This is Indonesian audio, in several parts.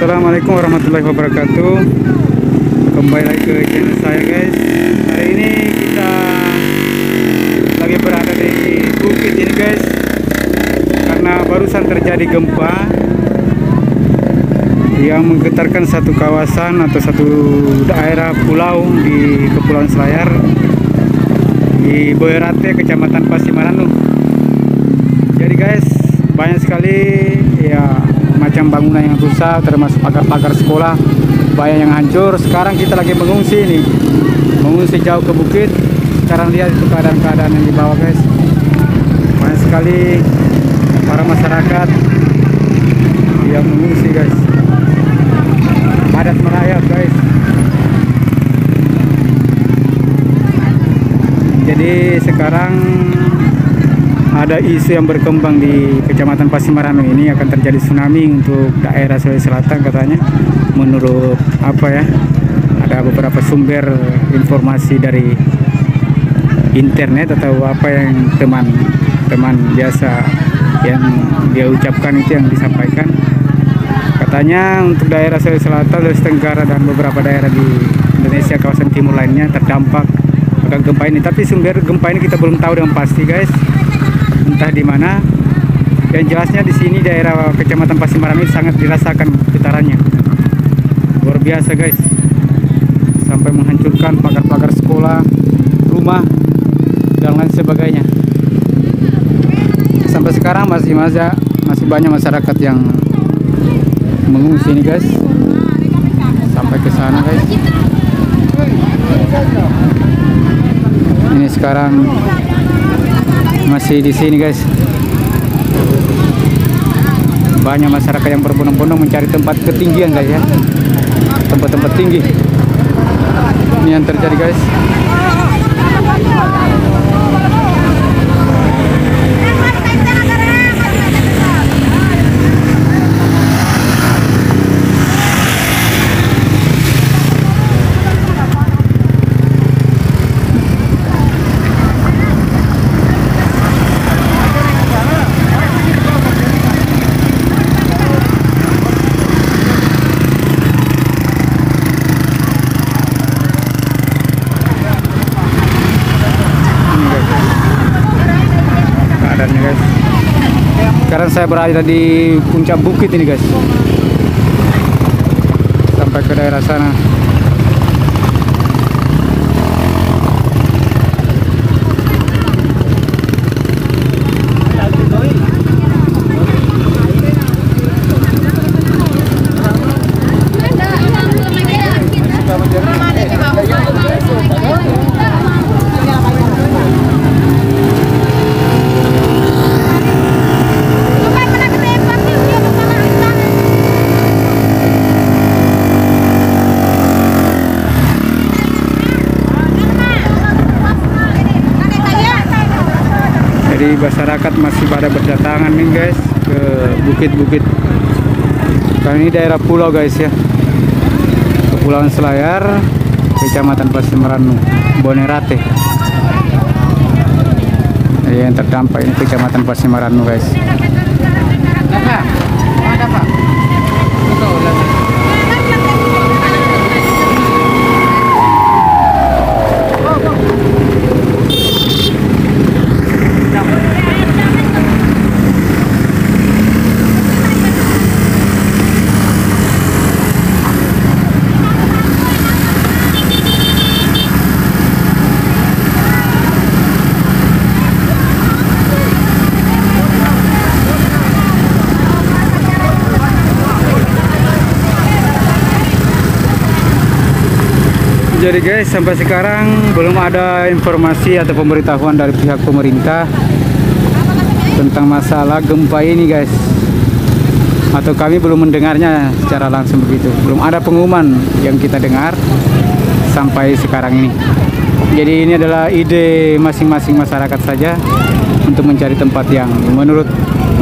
Assalamualaikum warahmatullahi wabarakatuh. Kembali lagi ke channel saya guys. Hari ini kita lagi berada di bukit ini guys. Karena barusan terjadi gempa Yang menggetarkan satu kawasan atau satu daerah pulau di Kepulauan Selayar Di Boyerate, Kecamatan Pasimaranu Jadi guys banyak sekali ya macam bangunan yang rusak termasuk pagar-pagar sekolah banyak yang hancur. Sekarang kita lagi mengungsi nih mengungsi jauh ke bukit. Sekarang lihat itu keadaan-keadaan yang di bawah guys. Banyak sekali para masyarakat yang mengungsi guys. Padat merayap guys. Jadi sekarang ada isu yang berkembang di Kecamatan Pasimarano ini akan terjadi tsunami untuk daerah Sulawesi Selatan katanya. Menurut apa ya ada beberapa sumber informasi dari internet atau apa yang teman-teman biasa yang dia ucapkan itu yang disampaikan. Katanya untuk daerah Sulawesi Selatan, Sulawesi Tenggara dan beberapa daerah di Indonesia kawasan timur lainnya terdampak akan gempa ini. Tapi sumber gempa ini kita belum tahu dengan pasti guys entah di mana. Yang jelasnya di sini daerah kecamatan Pasimaran ini sangat dirasakan getarannya luar biasa guys. Sampai menghancurkan pagar-pagar sekolah rumah dan lain sebagainya. Sampai sekarang masih masih masih banyak masyarakat yang mengungsi ini guys. Sampai ke sana guys. Ini sekarang masih di sini guys. Banyak masyarakat yang berbondong-bondong mencari tempat ketinggian guys ya. Tempat-tempat tinggi. Ini yang terjadi guys keadaannya guys. Sekarang saya berada di puncak bukit ini guys. Sampai ke daerah sana jadi masyarakat masih pada berdatangan nih guys ke bukit-bukit. Karena ini daerah pulau guys ya. Kepulauan Selayar Kecamatan Pasimaranu Bonerate. Jadi yang terdampak ini Kecamatan Pasimaranu guys Jadi guys, sampai sekarang belum ada informasi atau pemberitahuan dari pihak pemerintah tentang masalah gempa ini guys. Atau kami belum mendengarnya secara langsung begitu. Belum ada pengumuman yang kita dengar sampai sekarang ini. Jadi ini adalah ide masing-masing masyarakat saja untuk mencari tempat yang menurut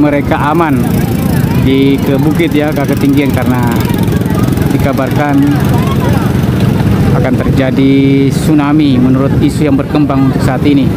mereka aman di ke bukit ya ke ketinggian karena dikabarkan akan terjadi tsunami menurut isu yang berkembang untuk saat ini.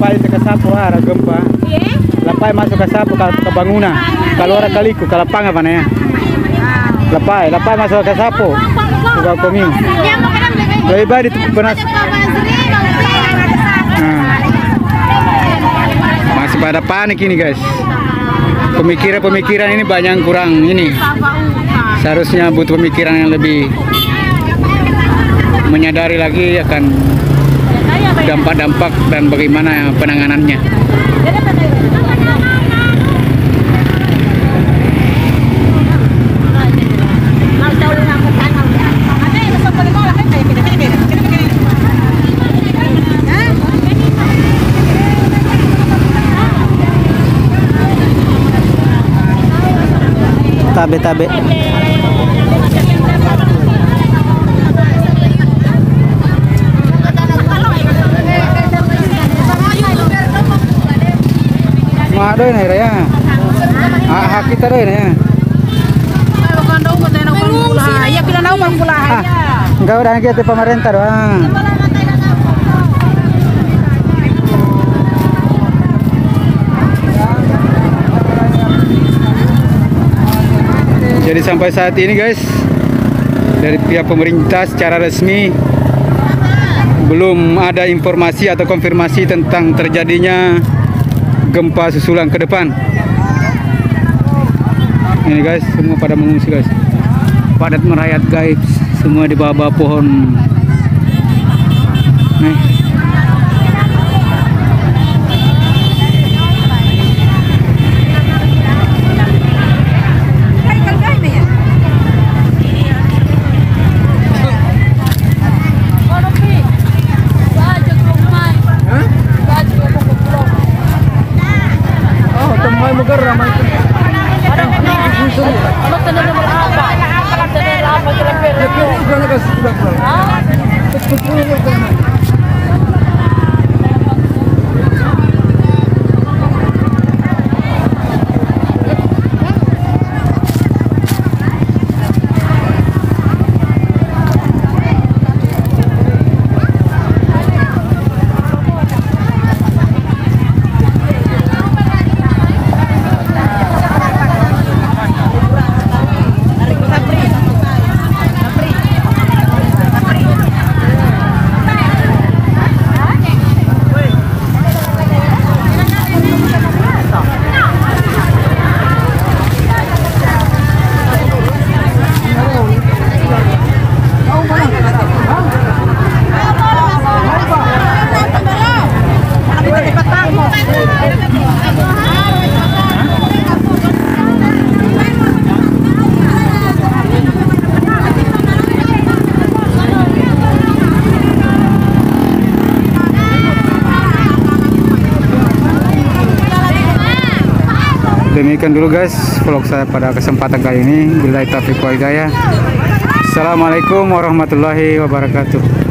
Lapai ke sapu ada gempa. Lapai masuk ke sapu ke bangunan. Kalau orang kaliku ke lapang apa ya? Lapai, lapai masuk ke sapu. Juga komi. Lebih baik itu pernah. Nah. Masih pada panik ini guys. Pemikiran-pemikiran ini banyak kurang ini. Seharusnya butuh pemikiran yang lebih menyadari lagi akan dampak-dampak dan bagaimana penanganannya. Tabe-tabe. Mak doy na raya. Ah, hak kita doy na ya. Ya pila na umang Ah, pulahan enggak udah kita pemerintah doang. Jadi sampai saat ini guys dari pihak pemerintah secara resmi belum ada informasi atau konfirmasi tentang terjadinya gempa susulan ke depan. Ini guys, semua pada mengungsi guys. Padat merayat guys, semua di bawah-bawah pohon. Nih. Mugar ramai itu. Ano tanan mo apa? Ano tanan apa kila pero? Demikian dulu guys vlog saya pada kesempatan kali ini. Bila taufiq wal. Assalamualaikum warahmatullahi wabarakatuh.